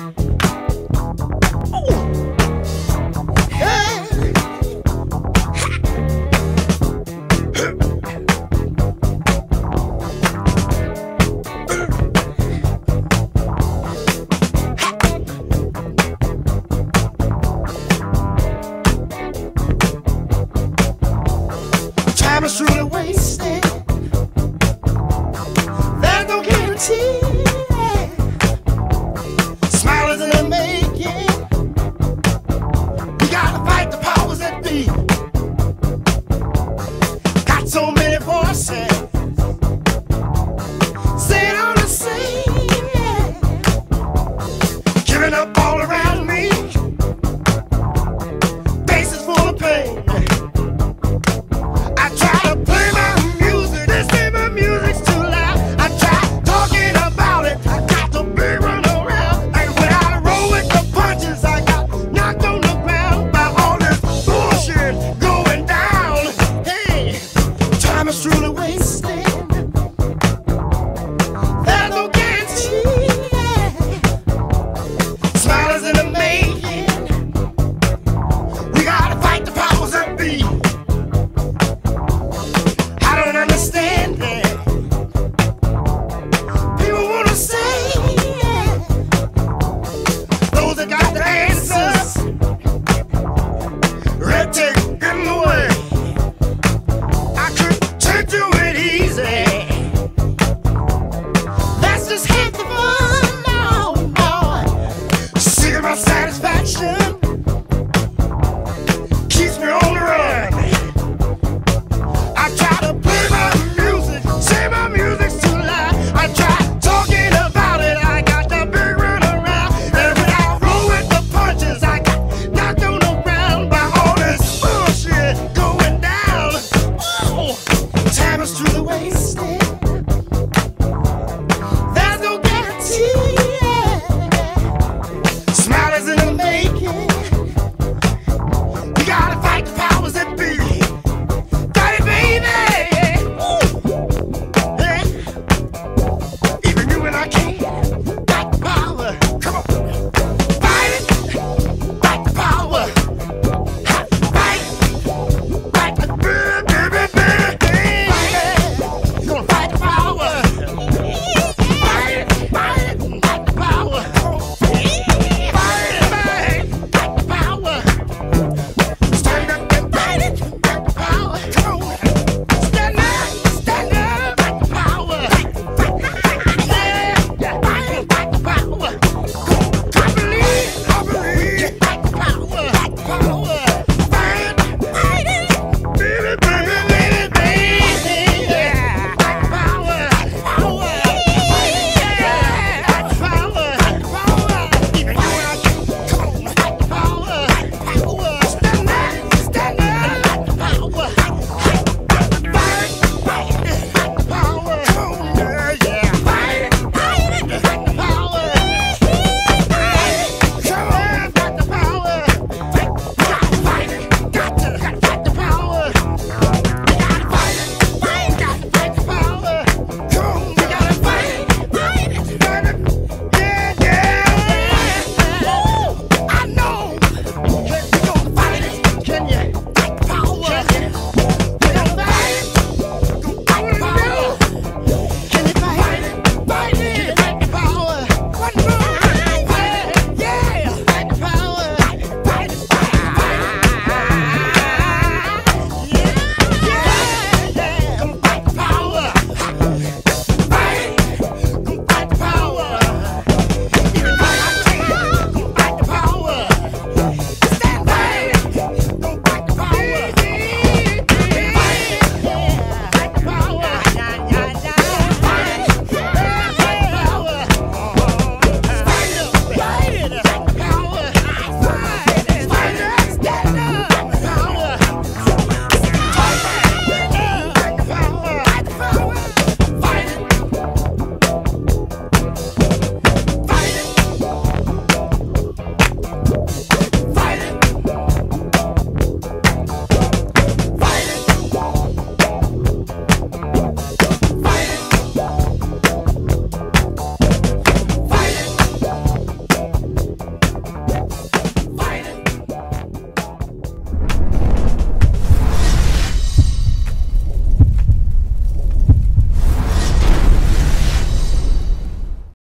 Time is truly wasted. There's no guarantee. all around.